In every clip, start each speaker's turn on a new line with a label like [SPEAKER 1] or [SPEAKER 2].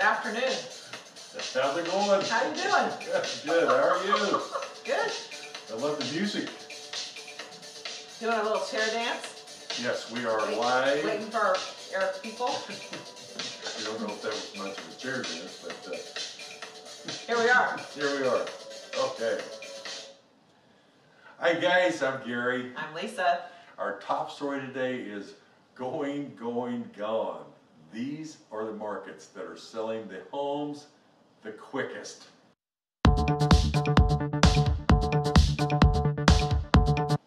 [SPEAKER 1] Good afternoon.
[SPEAKER 2] How's it going?
[SPEAKER 1] How you doing?
[SPEAKER 2] Good, good. How are you?
[SPEAKER 1] Good.
[SPEAKER 2] I love the music.
[SPEAKER 1] Doing a little chair dance.
[SPEAKER 2] Yes, we are live.
[SPEAKER 1] Waiting for our, our people.
[SPEAKER 2] I don't know if that was much of a chair dance, but uh,
[SPEAKER 1] Here we are.
[SPEAKER 2] here we are. Okay. Hi guys, I'm Gary.
[SPEAKER 1] I'm Lisa.
[SPEAKER 2] Our top story today is going, going, gone. These are the markets that are selling the homes the quickest.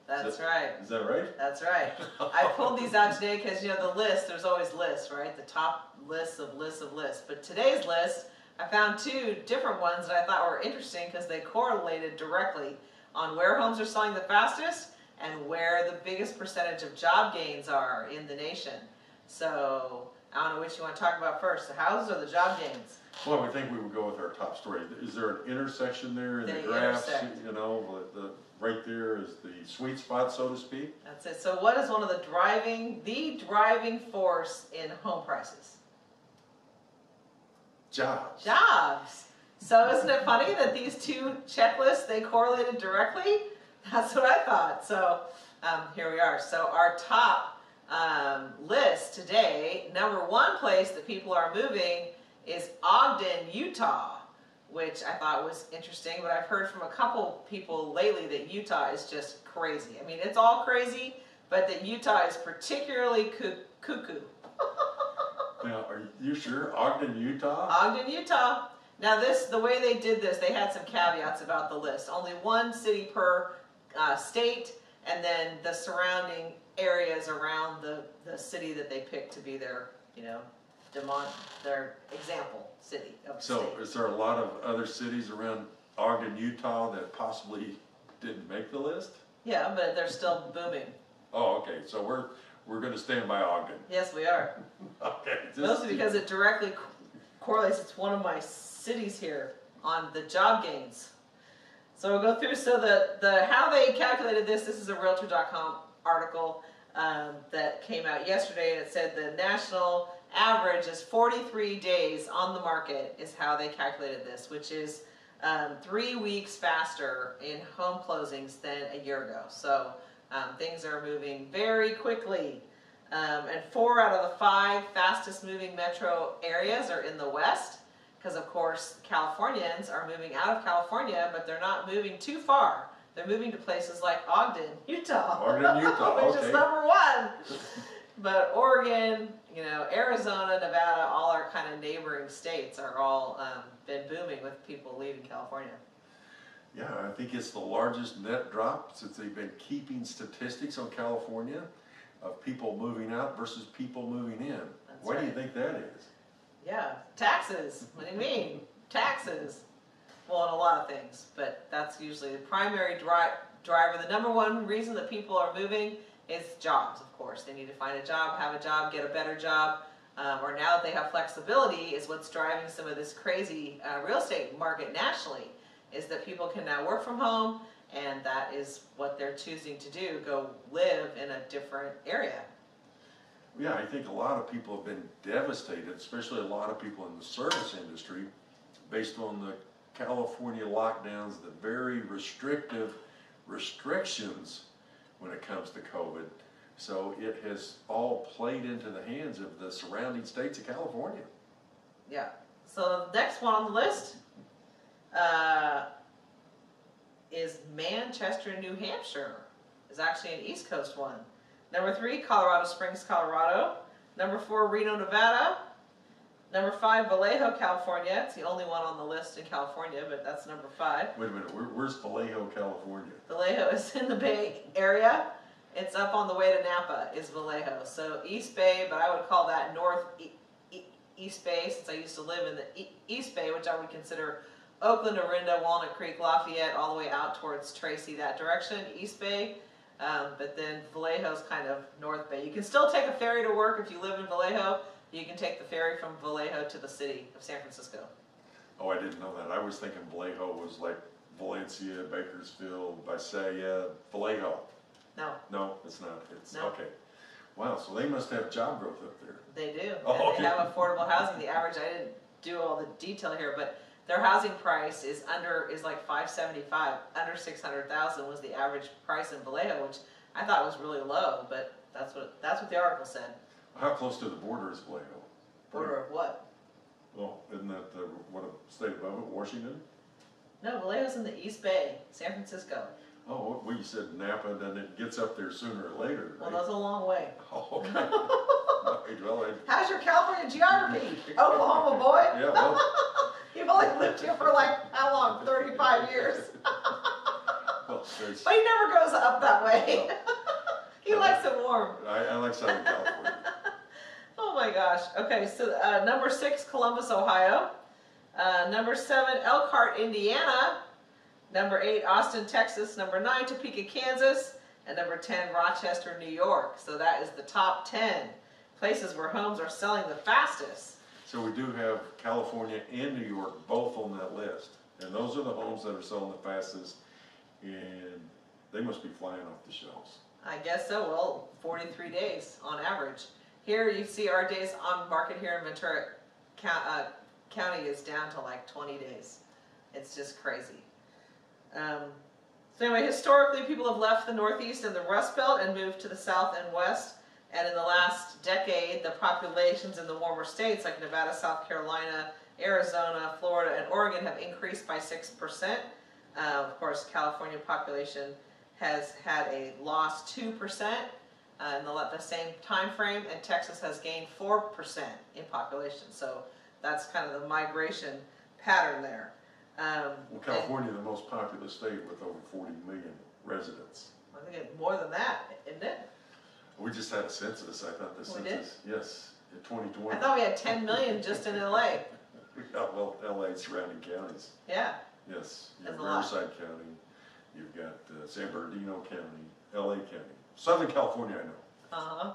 [SPEAKER 1] That's right.
[SPEAKER 2] Is that right?
[SPEAKER 1] That's right. I pulled these out today because you know the list. There's always lists, right? The top lists of lists of lists. But today's list, I found two different ones that I thought were interesting because they correlated directly on where homes are selling the fastest and where the biggest percentage of job gains are in the nation. So I don't know which you want to talk about first, the houses or the job gains.
[SPEAKER 2] Well, I think we would go with our top story. Is there an intersection there in the graphs?
[SPEAKER 1] intersect.
[SPEAKER 2] You know, the, the, right there is the sweet spot, so to speak.
[SPEAKER 1] That's it. So what is one of the driving, the driving force in home prices?
[SPEAKER 2] Jobs.
[SPEAKER 1] jobs. So isn't it funny that these two checklists they correlated directly? That's what I thought. So um, here we are. So our top um, list today, number one place that people are moving is Ogden, Utah, which I thought was interesting. But I've heard from a couple people lately that Utah is just crazy. I mean, it's all crazy, but that Utah is particularly cuckoo.
[SPEAKER 2] Now, are you sure? Ogden, Utah?
[SPEAKER 1] Ogden, Utah. Now this, the way they did this, they had some caveats about the list. Only one city per uh, state, and then the surrounding areas around the, the city that they picked to be their, you know, demon, their example city of the
[SPEAKER 2] So
[SPEAKER 1] state.
[SPEAKER 2] is there a lot of other cities around Ogden, Utah that possibly didn't make the list?
[SPEAKER 1] Yeah, but they're still booming.
[SPEAKER 2] Oh, okay, so we're, we're gonna stand by Ogden.
[SPEAKER 1] Yes, we are.
[SPEAKER 2] Okay. just-
[SPEAKER 1] Mostly because it directly co- correlates. It's one of my cities here on the job gains. So we'll go through. So the the how they calculated this. This is a Realtor.com article um, that came out yesterday, and it said the national average is 43 days on the market is how they calculated this, which is um, three weeks faster in home closings than a year ago. So um, things are moving very quickly. Um, and four out of the five fastest moving metro areas are in the west, because of course Californians are moving out of California, but they're not moving too far. They're moving to places like Ogden, Utah,
[SPEAKER 2] Ogden, Utah,
[SPEAKER 1] which
[SPEAKER 2] okay.
[SPEAKER 1] is number one. But Oregon, you know, Arizona, Nevada, all our kind of neighboring states are all um, been booming with people leaving California.
[SPEAKER 2] Yeah, I think it's the largest net drop since they've been keeping statistics on California of people moving out versus people moving in.
[SPEAKER 1] That's
[SPEAKER 2] Why do you think that is?
[SPEAKER 1] Yeah, taxes. What do you mean? Taxes. Well, and a lot of things, but that's usually the primary dri- driver. The number one reason that people are moving is jobs, of course. They need to find a job, have a job, get a better job, um, or now that they have flexibility, is what's driving some of this crazy uh, real estate market nationally. Is that people can now work from home, and that is what they're choosing to do go live in a different area.
[SPEAKER 2] Yeah, I think a lot of people have been devastated, especially a lot of people in the service industry, based on the California lockdowns, the very restrictive restrictions when it comes to COVID. So it has all played into the hands of the surrounding states of California.
[SPEAKER 1] Yeah. So the next one on the list uh, is Manchester, New Hampshire. Is actually an East Coast one. Number three, Colorado Springs, Colorado. Number four, Reno, Nevada. Number five, Vallejo, California. It's the only one on the list in California, but that's number five.
[SPEAKER 2] Wait a minute, where, where's Vallejo, California?
[SPEAKER 1] Vallejo is in the Bay Area. It's up on the way to Napa is Vallejo. So East Bay, but I would call that North e- East Bay since I used to live in the e- East Bay, which I would consider Oakland, Orinda, Walnut Creek, Lafayette, all the way out towards Tracy, that direction, East Bay. Um, but then Vallejo's kind of North Bay. You can still take a ferry to work if you live in Vallejo. You can take the ferry from Vallejo to the city of San Francisco.
[SPEAKER 2] Oh, I didn't know that. I was thinking Vallejo was like Valencia, Bakersfield, Visalia, Vallejo.
[SPEAKER 1] No,
[SPEAKER 2] No, it's not. It's,
[SPEAKER 1] No.
[SPEAKER 2] okay. Wow, so they must have job growth up there.
[SPEAKER 1] they do.
[SPEAKER 2] Oh,
[SPEAKER 1] and
[SPEAKER 2] okay.
[SPEAKER 1] they have affordable housing. The average, I didn't do all the detail here, but their housing price is under, is like five seventy-five, under six hundred thousand was the average price in Vallejo, which I thought was really low, but that's what, that's what the article said.
[SPEAKER 2] How close to the border is Vallejo?
[SPEAKER 1] Border of what?
[SPEAKER 2] Well, isn't that the, what, a state above it, Washington?
[SPEAKER 1] No, Vallejo's in the East Bay, San Francisco.
[SPEAKER 2] Oh, well, you said Napa, then it gets up there sooner or later,
[SPEAKER 1] Well, that's a long way.
[SPEAKER 2] Oh, okay. All right, well, I-
[SPEAKER 1] How's your California geography, Oklahoma boy?
[SPEAKER 2] Yeah, well,
[SPEAKER 1] only lived here for like, how long, thirty-five years?
[SPEAKER 2] well, there's,
[SPEAKER 1] But he never goes up that way. He likes it warm.
[SPEAKER 2] I, I like Southern California.
[SPEAKER 1] Oh my gosh. Okay, so uh, number six, Columbus, Ohio. Uh, number seven, Elkhart, Indiana. Number eight, Austin, Texas. Number nine, Topeka, Kansas. And number 10, Rochester, New York. So that is the top 10 places where homes are selling the fastest.
[SPEAKER 2] So we do have California and New York both on that list. And those are the homes that are selling the fastest, and they must be flying off the shelves.
[SPEAKER 1] I guess so. Well, 43 days on average. Here you see our days on market here in Ventura uh, County is down to like 20 days. It's just crazy. Um, so anyway, historically, people have left the Northeast and the Rust Belt and moved to the South and West. And in the last decade, the populations in the warmer states like Nevada, South Carolina, Arizona, Florida, and Oregon have increased by 6%. Uh, of course, California population has had a loss 2% uh, in the, the same time frame, and Texas has gained 4% in population. So that's kind of the migration pattern there. Um,
[SPEAKER 2] Well,
[SPEAKER 1] and-
[SPEAKER 2] California, the most populous state with over forty million residents.
[SPEAKER 1] I think it's more than that, isn't it?
[SPEAKER 2] We just had a census, I thought the
[SPEAKER 1] We did?
[SPEAKER 2] census, yes, in twenty
[SPEAKER 1] I
[SPEAKER 2] twenty.
[SPEAKER 1] thought we had 10 million just in LA.
[SPEAKER 2] Well, LA and surrounding counties,
[SPEAKER 1] Yeah,
[SPEAKER 2] yes. You have
[SPEAKER 1] That's a lot.
[SPEAKER 2] Riverside County, you've got uh, San Bernardino County, LA County, Southern California, I know.
[SPEAKER 1] uh huh.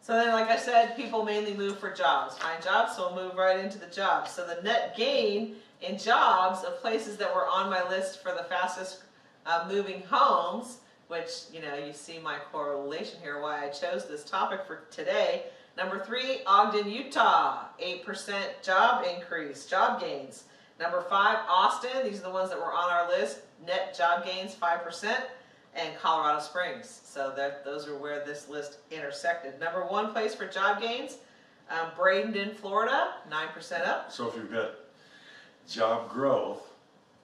[SPEAKER 1] So then, like I said, people mainly move for jobs. Find jobs, so we'll move right into the jobs. So the net gain in jobs of places that were on my list for the fastest uh, moving homes, which, you know, you see my correlation here, why I chose this topic for today. Number three, Ogden, Utah, 8% job increase, job gains. Number five, Austin, these are the ones that were on our list, net job gains, 5%. And Colorado Springs. So that those are where this list intersected. Number one place for job gains, um, Bradenton, Florida, 9% up.
[SPEAKER 2] So if you've got job growth,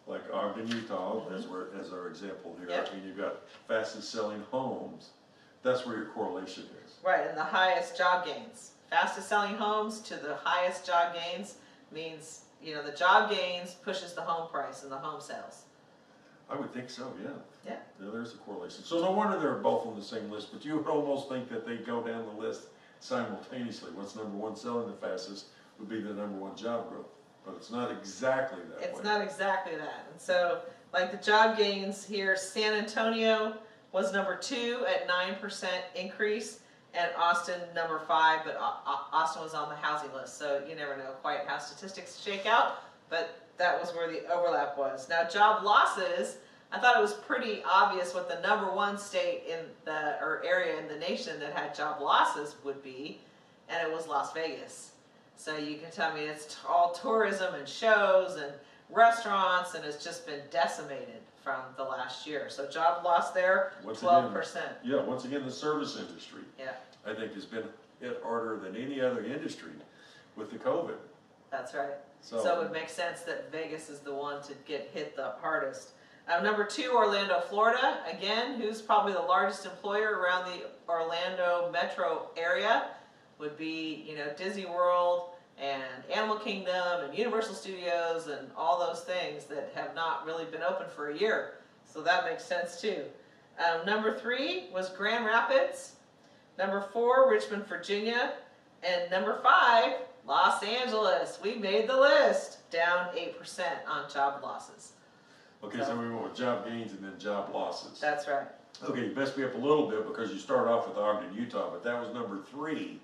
[SPEAKER 2] like Ogden, Utah, as we're, as our example here,
[SPEAKER 1] Yep.
[SPEAKER 2] mean, you've got fastest selling homes, that's where your correlation is.
[SPEAKER 1] Right, and the highest job gains. Fastest selling homes to the highest job gains means, you know, the job gains pushes the home price and the home sales.
[SPEAKER 2] I would think so, yeah.
[SPEAKER 1] Yeah.
[SPEAKER 2] Yeah, there's a correlation. So no wonder they're both on the same list, but you would almost think that they go down the list simultaneously. What's number one selling the fastest would be the number one job growth, but it's not exactly that way.
[SPEAKER 1] It's not exactly that. And so, like the job gains here, San Antonio was number two at 9% increase, and Austin number five, but Au- Au- Austin was on the housing list, so you never know quite how statistics shake out, but that was where the overlap was. Now, job losses, I thought it was pretty obvious what the number one state in the, or area in the nation that had job losses would be, and it was Las Vegas. So you can tell me it's all tourism and shows and restaurants, and it's just been decimated from the last year. So job loss there,
[SPEAKER 2] Once
[SPEAKER 1] twelve
[SPEAKER 2] again,
[SPEAKER 1] percent.
[SPEAKER 2] Yeah, once again, the service industry,
[SPEAKER 1] Yeah,
[SPEAKER 2] I think, has been hit harder than any other industry with the COVID.
[SPEAKER 1] that's right.
[SPEAKER 2] So,
[SPEAKER 1] So it would make sense that Vegas is the one to get hit the hardest. Uh, number two, Orlando, Florida. Again, who's probably the largest employer around the Orlando metro area would be, you know, Disney World and Animal Kingdom and Universal Studios and all those things that have not really been open for a year. So that makes sense too. Um, number three was Grand Rapids. Number four, Richmond, Virginia. And number five, Los Angeles. We made the list. Down 8% on job losses.
[SPEAKER 2] okay, so we went with job gains and then job losses.
[SPEAKER 1] That's right.
[SPEAKER 2] Okay, you messed me up a little bit because you start off with Ogden, Utah, but that was number three.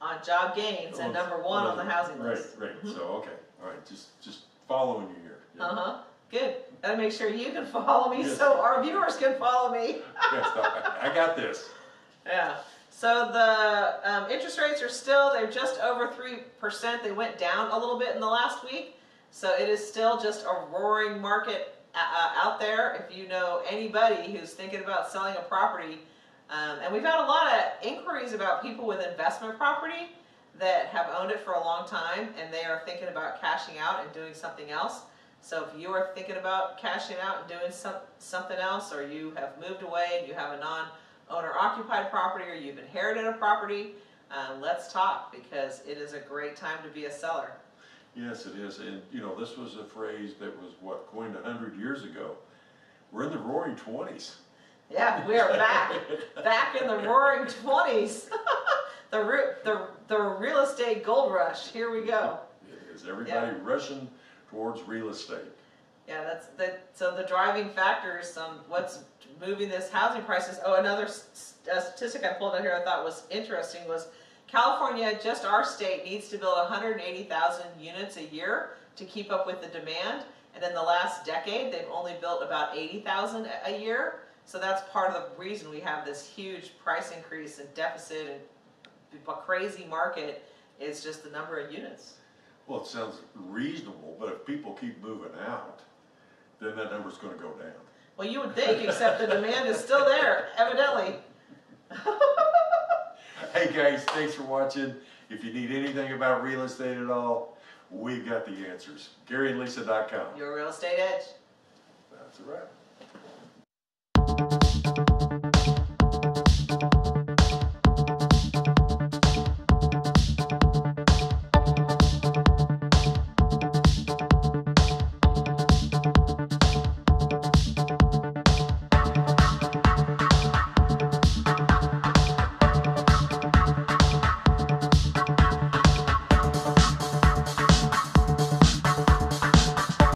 [SPEAKER 1] On job gains and number one on the housing list.
[SPEAKER 2] Right, right, so, okay, all right, just, just following you here. Yeah.
[SPEAKER 1] Uh huh. Good. Gotta make sure you can follow me
[SPEAKER 2] Yes.
[SPEAKER 1] so our viewers can follow me.
[SPEAKER 2] Yes, I I got this.
[SPEAKER 1] Yeah. So the um, interest rates are still, they're just over 3%. They went down a little bit in the last week. So it is still just a roaring market uh, uh, out there. If you know anybody who's thinking about selling a property, um, and we've had a lot of inquiries about people with investment property that have owned it for a long time and they are thinking about cashing out and doing something else. So if you are thinking about cashing out and doing some, something else, or you have moved away and you have a non-owner occupied property, or you've inherited a property, um, let's talk because it is a great time to be a seller.
[SPEAKER 2] Yes, it is, and you know, this was a phrase that was what, coined a hundred years ago. We're in the roaring twenties.
[SPEAKER 1] Yeah, we are back, back in the roaring twenties. the, re- the the real estate gold rush. Here we go.
[SPEAKER 2] It is, everybody rushing towards real estate.
[SPEAKER 1] Yeah, that's the so the driving factors on what's moving this housing prices. Oh, another s- s- statistic I pulled out here I thought was interesting was California, just our state, needs to build 180,000 units a year to keep up with the demand. And in the last decade, they've only built about 80,000 a- a year. So that's part of the reason we have this huge price increase and deficit and a crazy market is just the number of units.
[SPEAKER 2] Well, it sounds reasonable, but if people keep moving out, then that number's gonna go down.
[SPEAKER 1] Well, you would think, except the demand is still there, evidently.
[SPEAKER 2] Hey guys, thanks for watching. If you need anything about real estate at all, we've got the answers. GaryandLisa.com.
[SPEAKER 1] Your real estate edge.
[SPEAKER 2] That's a